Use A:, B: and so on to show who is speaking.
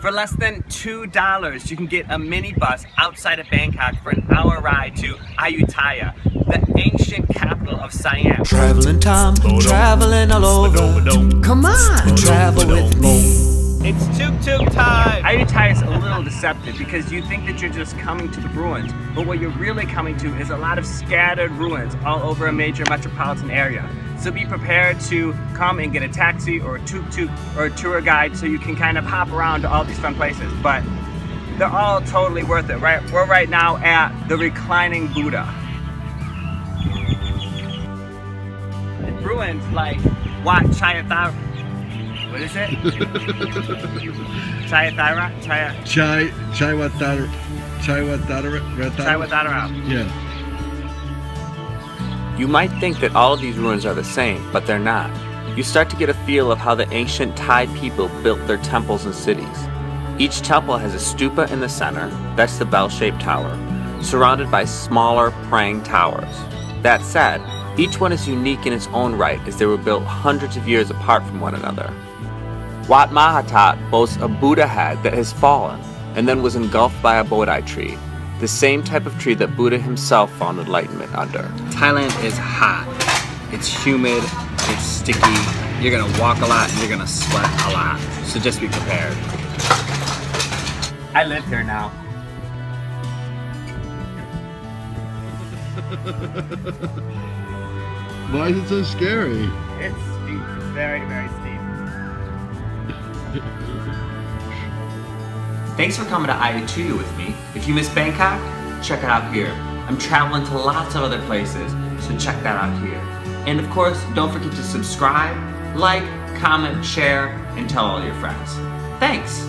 A: For less than $2, you can get a minibus outside of Bangkok for an hour ride to Ayutthaya, the ancient capital of Siam.
B: Traveling Tom, traveling all over.
A: Time! Is a little deceptive because you think that you're just coming to the ruins, but what you're really coming to is a lot of scattered ruins all over a major metropolitan area. So be prepared to come and get a taxi or a tuk tuk or a tour guide so you can kind of hop around to all these fun places. But they're all totally worth it, right? We're right now at the reclining Buddha. The ruins like Wat Chayatha what is it? Chayatara? Chaya.
C: Chai Chaiwatara Chaiwatara
A: Chaiwatara.
C: Yeah.
D: You might think that all of these ruins are the same, but they're not. You start to get a feel of how the ancient Thai people built their temples and cities. Each temple has a stupa in the center, that's the bell-shaped tower, surrounded by smaller praying towers. That said, each one is unique in its own right as they were built hundreds of years apart from one another. Wat Mahathat boasts a Buddha head that has fallen and then was engulfed by a Bodhi tree, the same type of tree that Buddha himself found enlightenment under.
E: Thailand is hot. It's humid, it's sticky. You're gonna walk a lot and you're gonna sweat a lot. So just be prepared.
A: I live here now.
C: Why is it so scary?
A: It's. Very, very steep. Thanks for coming to Ayutthaya with me. If you miss Bangkok, check it out here. I'm traveling to lots of other places, so check that out here. And of course, don't forget to subscribe, like, comment, share, and tell all your friends. Thanks!